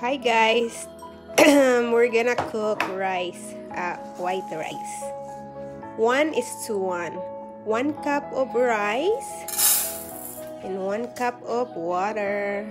Hi guys, we're gonna cook rice, uh, white rice. One is to one. One cup of rice and one cup of water.